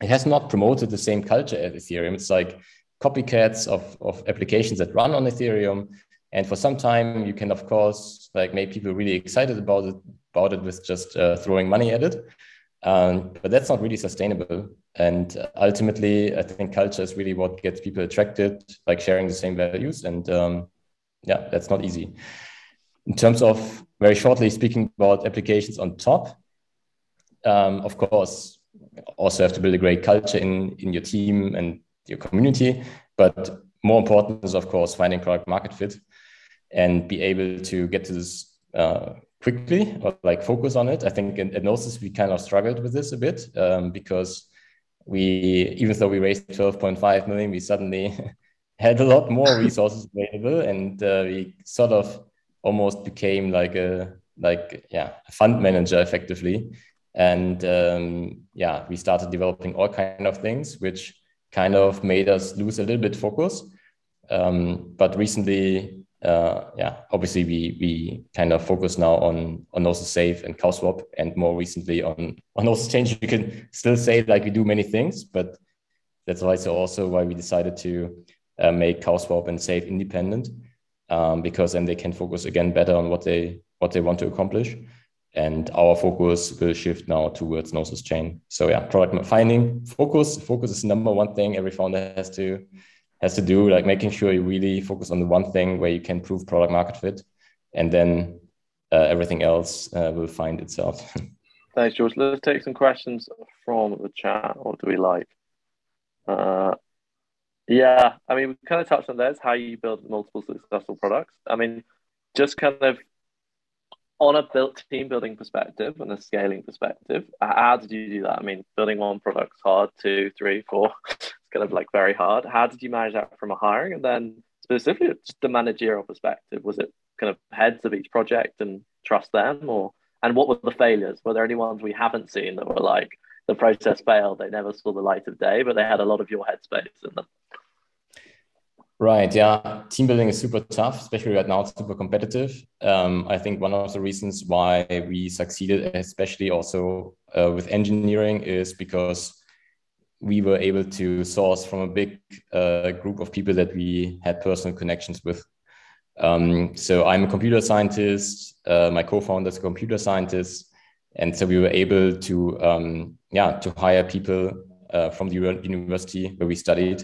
it has not promoted the same culture as Ethereum. It's like copycats of, of applications that run on Ethereum. And for some time, you can, of course, like make people really excited about it, about it with just uh, throwing money at it. Um, but that's not really sustainable. And ultimately, I think culture is really what gets people attracted, like sharing the same values. And um, yeah, that's not easy. In terms of very shortly speaking about applications on top. Um, of course, also have to build a great culture in, in your team and your community. But more important is, of course, finding product market fit and be able to get to this uh, quickly or like focus on it. I think in, at Gnosis, we kind of struggled with this a bit um, because we, even though we raised 12.5 million, we suddenly had a lot more resources available and uh, we sort of almost became like a, like, yeah, a fund manager effectively. And um, yeah, we started developing all kind of things, which kind of made us lose a little bit focus. Um, but recently, uh, yeah, obviously we we kind of focus now on on Gnosis Safe and CowSwap, and more recently on on Gnosis Chain. You can still say like we do many things, but that's also also why we decided to uh, make CowSwap and Safe independent, um, because then they can focus again better on what they what they want to accomplish and our focus will shift now towards Gnosis chain. So yeah, product finding focus. Focus is number one thing every founder has to has to do, like making sure you really focus on the one thing where you can prove product market fit, and then uh, everything else uh, will find itself. Thanks, George. Let's take some questions from the chat. What do we like? Uh, yeah, I mean, we kind of touched on this, how you build multiple successful products. I mean, just kind of on a built team building perspective and a scaling perspective, how did you do that? I mean, building one product's hard, two, three, four, kind of like very hard. How did you manage that from a hiring? And then specifically just the managerial perspective, was it kind of heads of each project and trust them or and what were the failures? Were there any ones we haven't seen that were like the process failed, they never saw the light of day, but they had a lot of your headspace in them? Right. Yeah. Team building is super tough, especially right now. It's super competitive. Um, I think one of the reasons why we succeeded, especially also uh, with engineering, is because we were able to source from a big uh, group of people that we had personal connections with. Um, so I'm a computer scientist. Uh, my co-founder is a computer scientist, and so we were able to, um, yeah, to hire people uh, from the university where we studied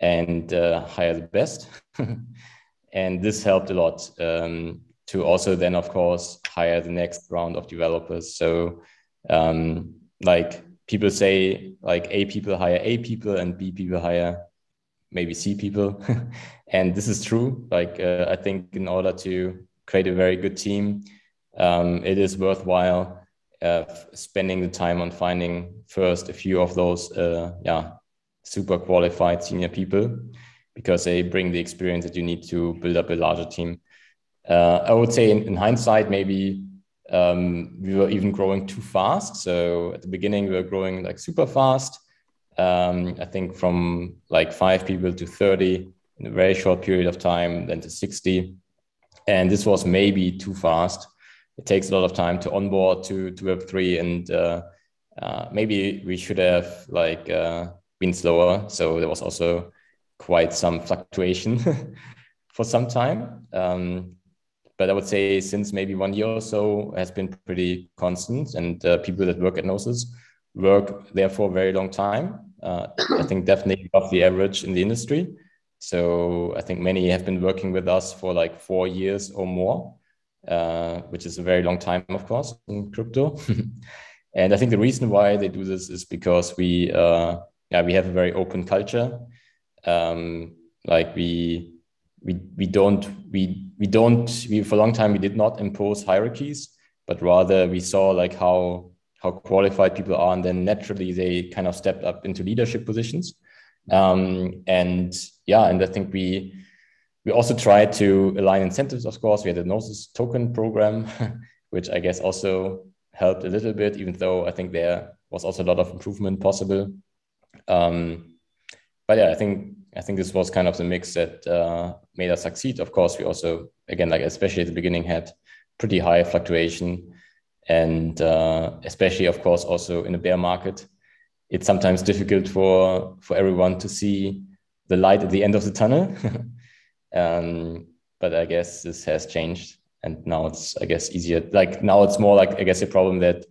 and uh, hire the best. and this helped a lot um, to also then, of course, hire the next round of developers. So, um, like people say, like A people hire A people and B people hire maybe C people. and this is true. Like, uh, I think in order to create a very good team, um, it is worthwhile uh, spending the time on finding first a few of those, uh, yeah, super qualified senior people because they bring the experience that you need to build up a larger team. Uh, I would say in, in hindsight, maybe um, we were even growing too fast. So at the beginning, we were growing like super fast. Um, I think from like five people to 30 in a very short period of time, then to 60. And this was maybe too fast. It takes a lot of time to onboard to, to Web3 and uh, uh, maybe we should have like uh, been slower. So there was also quite some fluctuation for some time. Um, but I would say since maybe one year or so has been pretty constant, and uh, people that work at Gnosis work there for a very long time. Uh, I think definitely above the average in the industry. So I think many have been working with us for like four years or more, uh, which is a very long time, of course, in crypto. and I think the reason why they do this is because we uh, yeah, we have a very open culture. Um, like we we we don't we we don't we for a long time we did not impose hierarchies, but rather we saw like how how qualified people are, and then naturally they kind of stepped up into leadership positions. Um, and yeah, and I think we we also tried to align incentives. Of course, we had a Gnosis token program, which I guess also helped a little bit, even though I think there was also a lot of improvement possible. Um, but yeah, I think I think this was kind of the mix that uh, made us succeed. Of course, we also again like especially at the beginning had pretty high fluctuation, and uh, especially of course also in a bear market, it's sometimes difficult for for everyone to see the light at the end of the tunnel. um, but I guess this has changed, and now it's I guess easier. Like now it's more like I guess a problem that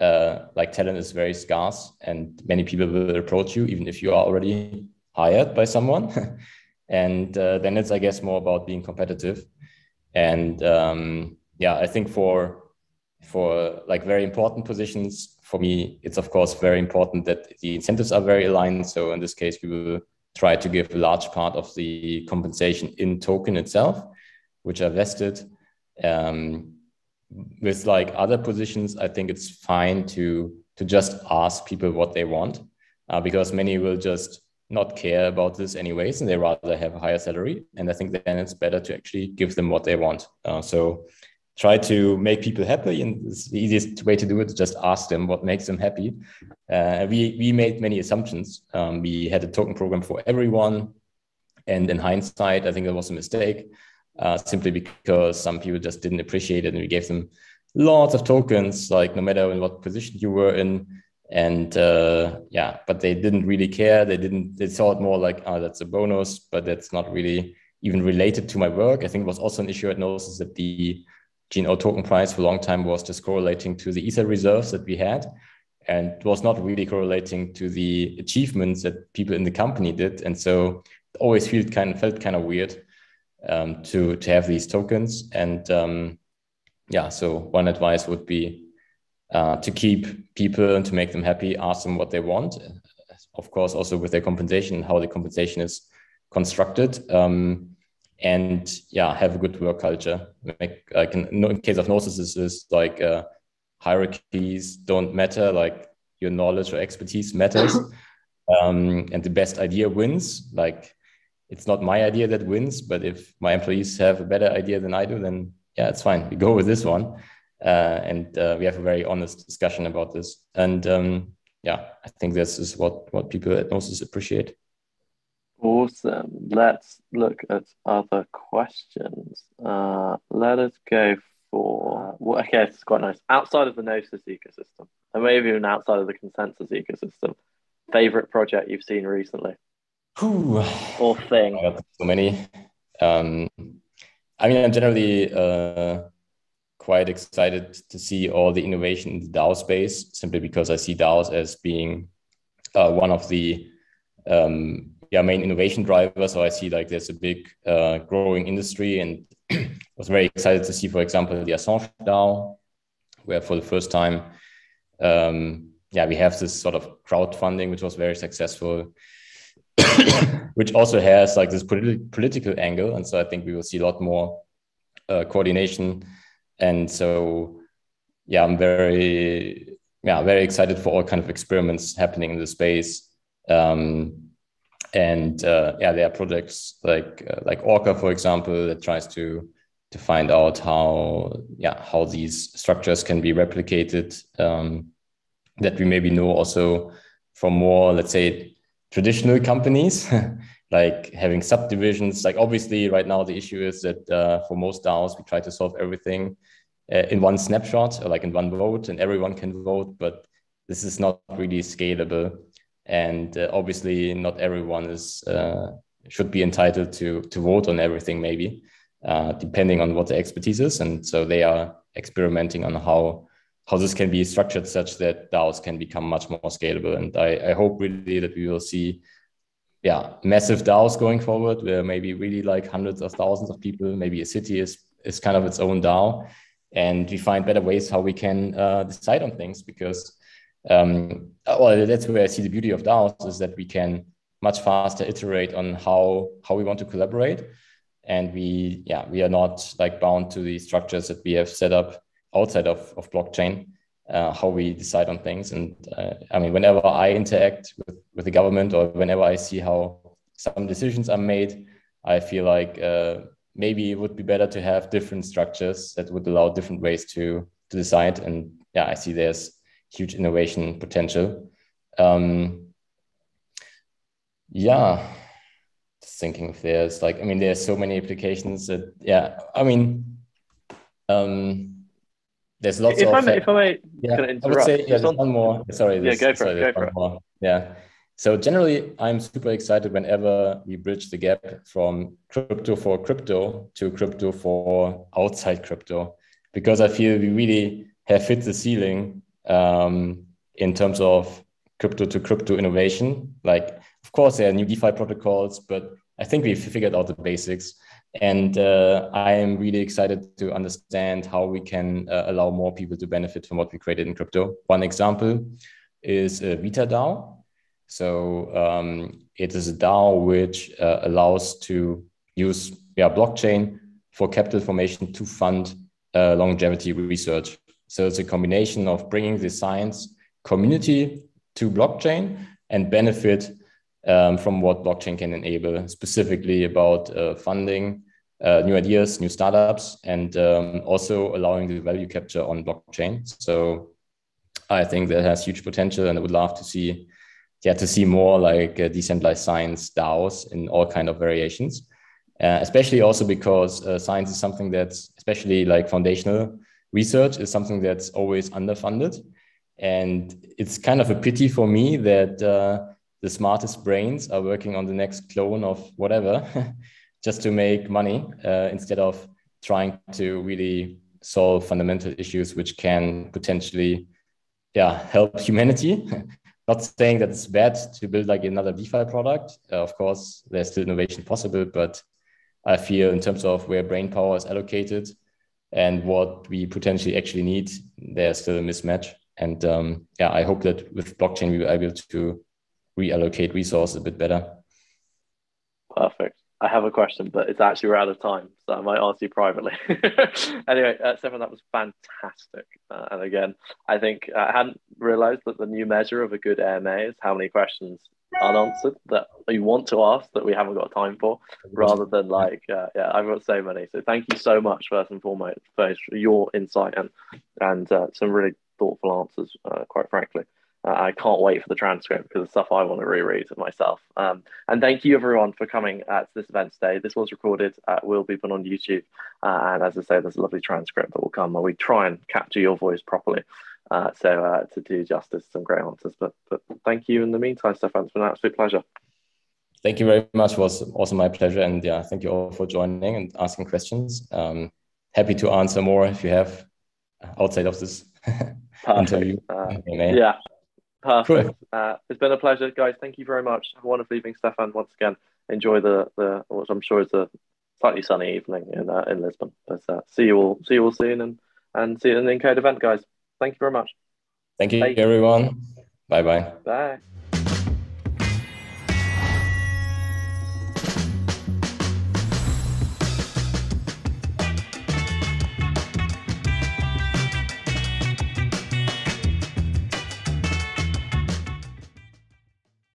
uh, like talent is very scarce and many people will approach you even if you are already hired by someone and uh, then it's i guess more about being competitive and um, yeah, I think for for like very important positions, for me, it's of course very important that the incentives are very aligned. So in this case, we will try to give a large part of the compensation in token itself, which are vested. Um, with like other positions, I think it's fine to to just ask people what they want, uh, because many will just not care about this anyways, and they rather have a higher salary. And I think then it's better to actually give them what they want. Uh, so try to make people happy, and the easiest way to do it is just ask them what makes them happy. Uh, we we made many assumptions. Um, we had a token program for everyone, and in hindsight, I think it was a mistake uh, simply because some people just didn't appreciate it and we gave them lots of tokens like no matter in what position you were in and uh, yeah but they didn't really care. They didn't they saw it more like oh that's a bonus but that's not really even related to my work. I think it was also an issue at Gnosis that the gno token price for a long time was just correlating to the ether reserves that we had. And was not really correlating to the achievements that people in the company did. And so it always felt kind of felt kind of weird um, to to have these tokens. And um, yeah, so one advice would be uh, to keep people and to make them happy. Ask them what they want. Of course, also with their compensation, how the compensation is constructed. Um, and yeah, have a good work culture. Make like in, in case of is like uh, hierarchies don't matter. Like your knowledge or expertise matters. Um, and the best idea wins. Like it's not my idea that wins, but if my employees have a better idea than I do, then yeah, it's fine. We go with this one. Uh, and uh, we have a very honest discussion about this. And um, yeah, I think this is what, what people at Gnosis appreciate. Awesome. Let's look at other questions. Uh, let us go for, well, okay, it's quite nice. Outside of the Gnosis ecosystem, and maybe even outside of the ConsenSys ecosystem, favorite project you've seen recently? Whew. Or thing. so many. Um, I mean, I'm generally uh, quite excited to see all the innovation in the DAO space, simply because I see DAOs as being uh, one of the um, yeah main innovation drivers. So I see like there's a big uh, growing industry, and was very excited to see, for example, the Assange DAO, where for the first time, um, yeah, we have this sort of crowdfunding, which was very successful. which also has like this politi- political angle. And so I think we will see a lot more uh, coordination. And so, yeah, I'm very, yeah, very excited for all kind of experiments happening in the space. Um, and uh, yeah, there are projects like uh, like Orca, for example, that tries to to find out how yeah how these structures can be replicated. Um, that we maybe know also from more, let's say, traditional companies, like having subdivisions. Like obviously, right now the issue is that uh, for most DAOs, we try to solve everything uh, in one snapshot, or like in one vote, and everyone can vote. But this is not really scalable, and uh, obviously, not everyone is uh, should be entitled to to vote on everything. Maybe uh, depending on what the expertise is, and so they are experimenting on how how this can be structured such that DAOs can become much more scalable. And I, I hope really that we will see, yeah, massive DAOs going forward, where maybe really like hundreds of thousands of people, maybe a city is is kind of its own DAO, and we find better ways how we can uh, decide on things because. Um, well, that's where I see the beauty of DAOs is that we can much faster iterate on how how we want to collaborate, and we yeah we are not like bound to the structures that we have set up outside of, of blockchain, uh, how we decide on things. And uh, I mean, whenever I interact with, with the government or whenever I see how some decisions are made, I feel like uh, maybe it would be better to have different structures that would allow different ways to, to decide. And yeah, I see there's huge innovation potential. Um, yeah, just thinking if there's like, I mean, there's so many applications that, yeah, I mean, um, there's lots if of. I may, if I may yeah, I would say yeah, one more. Sorry, yeah, go for sorry, it. Go for it. More. Yeah. So generally, I'm super excited whenever we bridge the gap from crypto for crypto to crypto for outside crypto, because I feel we really have hit the ceiling um, in terms of crypto to crypto innovation. Like, of course, there are new DeFi protocols, but I think we've figured out the basics. And uh, I am really excited to understand how we can uh, allow more people to benefit from what we created in crypto. One example is uh, VitaDAO. So um, it is a DAO which uh, allows to use yeah, blockchain for capital formation to fund uh, longevity research. So it's a combination of bringing the science community to blockchain and benefit um, from what blockchain can enable, specifically about uh, funding uh, new ideas, new startups, and um, also allowing the value capture on blockchain. So I think that has huge potential, and I would love to see, yeah, to see more like uh, decentralized science DAOs in all kind of variations. Uh, especially also because uh, science is something that's especially like foundational research is something that's always underfunded and it's kind of a pity for me that uh, the smartest brains are working on the next clone of whatever just to make money uh, instead of trying to really solve fundamental issues which can potentially yeah help humanity. Not saying that it's bad to build like another defi product. Uh, of course there's still innovation possible but i feel in terms of where brain power is allocated and what we potentially actually need there's still a mismatch. And um, yeah i hope that with blockchain we will be able to reallocate resources a bit better. Perfect. I have a question, but it's actually we're out of time, so I might ask you privately. anyway, uh, Stefan, that was fantastic. Uh, and again, I think uh, I hadn't realized that the new measure of a good AMA is how many questions unanswered that you want to ask that we haven't got time for, rather than like, uh, yeah, I've got so many. So thank you so much, first and foremost, for your insight and and uh, some really thoughtful answers, uh, quite frankly. Uh, I can't wait for the transcript because the stuff I want to reread it myself. Um, and thank you everyone for coming uh, to this event today. This was recorded, uh, will be put on YouTube. Uh, and as I say, there's a lovely transcript that will come where we try and capture your voice properly. Uh, so uh, to do justice, to some great answers. But, but thank you in the meantime, Stefan. It's been an absolute pleasure. Thank you very much. It was also my pleasure. And yeah, thank you all for joining and asking questions. Um, happy to answer more if you have outside of this interview. yeah. Perfect. Uh, it's been a pleasure, guys. Thank you very much. Have a wonderful evening, Stefan. Once again, enjoy the the what I'm sure is a slightly sunny evening in uh, in Lisbon. But uh, see you all see you all soon, and and see you in the Encode event, guys. Thank you very much. Thank you, Bye. everyone. Bye-bye. Bye.